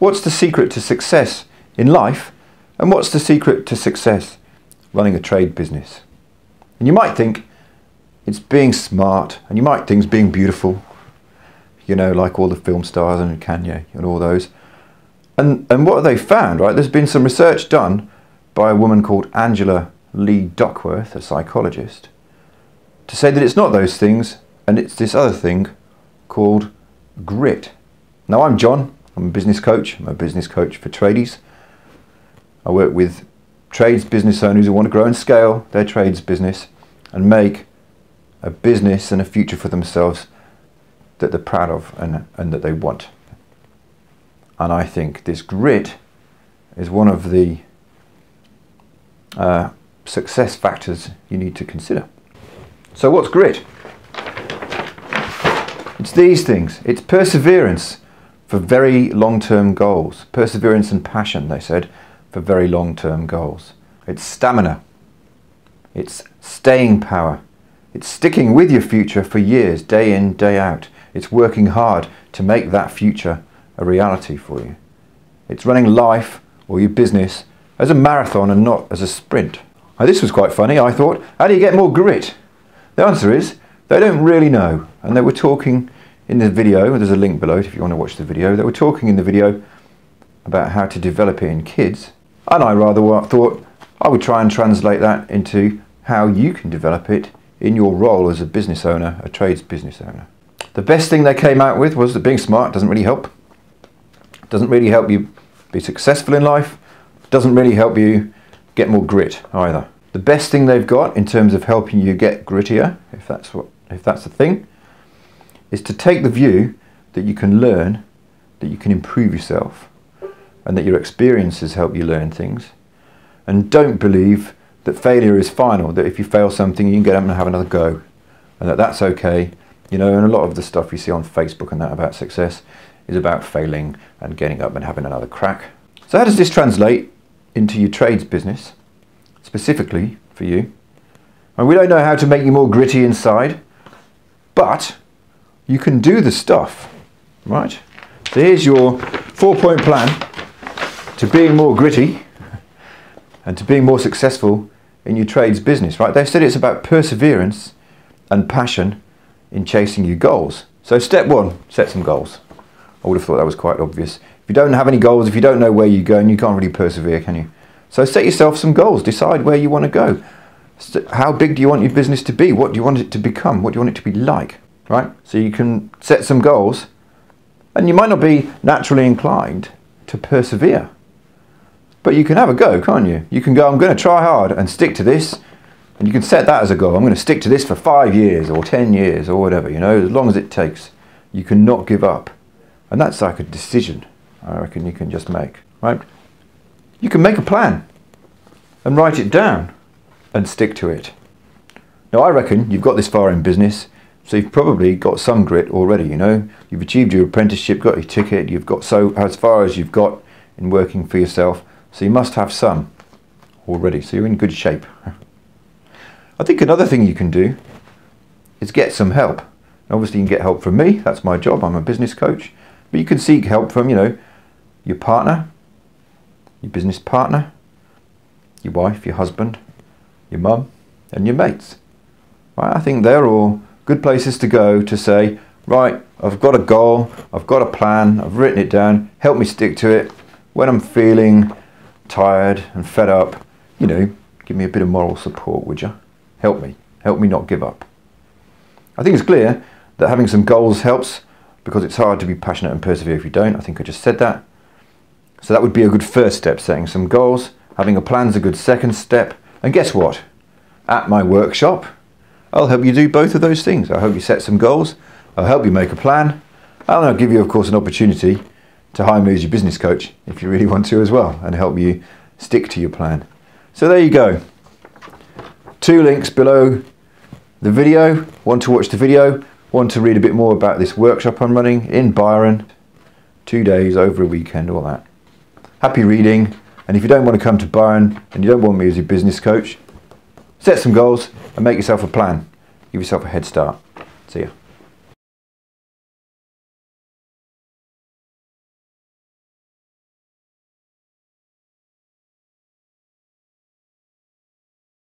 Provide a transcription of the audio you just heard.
what's the secret to success in life and what's the secret to success running a trade business? And you might think it's being smart and you might think it's being beautiful, you know, like all the film stars and Kanye and all those. And, and what they found, right, there's been some research done by a woman called Angela Lee Duckworth, a psychologist, to say that it's not those things and it's this other thing called grit. Now, I'm Jon, I'm a business coach, I'm a business coach for tradies. I work with trades business owners who want to grow and scale their trades business and make a business and a future for themselves that they're proud of and, and that they want. And I think this grit is one of the uh, success factors you need to consider. So, what's grit? It's these things it's perseverance for very long term goals, perseverance and passion, they said, for very long term goals. It's stamina, it's staying power, it's sticking with your future for years, day in, day out. It's working hard to make that future a reality for you. It's running life or your business as a marathon and not as a sprint. Now, this was quite funny, I thought. How do you get more grit? The answer is they don't really know. And they were talking in the video, there's a link below if you want to watch the video, they were talking in the video about how to develop it in kids. And I rather thought I would try and translate that into how you can develop it in your role as a business owner, a trades business owner. The best thing they came out with was that being smart doesn't really help. Doesn't really help you be successful in life. Doesn't really help you get more grit either. The best thing they've got in terms of helping you get grittier, if that's what if that's the thing, is to take the view that you can learn, that you can improve yourself, and that your experiences help you learn things. And don't believe that failure is final, that if you fail something, you can get up and have another go, and that that's okay. You know, and a lot of the stuff you see on Facebook and that about success is about failing and getting up and having another crack. So, how does this translate into your trades business, specifically for you? And we don't know how to make you more gritty inside, but you can do the stuff, right? So, here's your four point plan to being more gritty and to being more successful in your trades business, right? They said it's about perseverance and passion in chasing your goals. So, step one, set some goals. I would have thought that was quite obvious. If you don't have any goals, if you don't know where you're going, you can't really persevere, can you? So, set yourself some goals. Decide where you want to go. How big do you want your business to be? What do you want it to become? What do you want it to be like? Right? So, you can set some goals, and you might not be naturally inclined to persevere but you can have a go, can't you? You can go, I'm going to try hard and stick to this. And you can set that as a goal. I'm going to stick to this for five years or 10 years or whatever, you know, as long as it takes. You cannot give up. And that's like a decision I reckon you can just make, right? You can make a plan and write it down and stick to it. Now, I reckon you've got this far in business, so you've probably got some grit already, you know. You've achieved your apprenticeship, got your ticket, you've got so as far as you've got in working for yourself. So you must have some already. So you're in good shape. I think another thing you can do is get some help. Obviously, you can get help from me. That's my job. I'm a business coach. But you can seek help from, you know, your partner, your business partner, your wife, your husband, your mum, and your mates. Right? I think they're all good places to go to say, right, I've got a goal, I've got a plan, I've written it down, help me stick to it. When I'm feeling tired and fed up, you know, give me a bit of moral support, would you? Help me. Help me not give up. I think it's clear that having some goals helps because it's hard to be passionate and persevere if you don't. I think I just said that. So that would be a good first step, setting some goals. Having a plan is a good second step. And guess what? At my workshop, I'll help you do both of those things. I'll help you set some goals. I'll help you make a plan. And I'll give you, of course, an opportunity to hire me as your business coach if you really want to as well and help you stick to your plan. So there you go. Two links below the video. One to watch the video, one to read a bit more about this workshop I'm running in Byron. Two days over a weekend, all that. Happy reading. And if you don't want to come to Byron and you don't want me as your business coach, set some goals and make yourself a plan. Give yourself a head start. See ya.